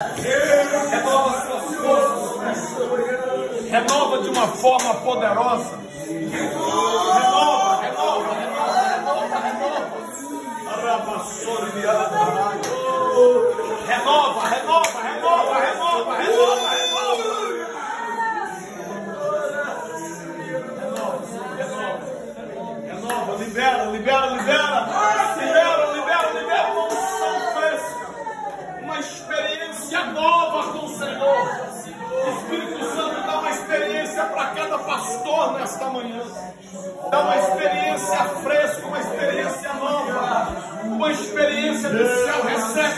Renova suas forças. Renova de uma forma poderosa. Renova, renova, renova, renova, renova. Renova, renova, renova, renova, renova, renova. Renova, libera, libera, libera. Libera, Senhor. Espírito Santo dá uma experiência para cada pastor nesta manhã. Dá uma experiência fresca, uma experiência nova. Uma experiência do céu. Recebe,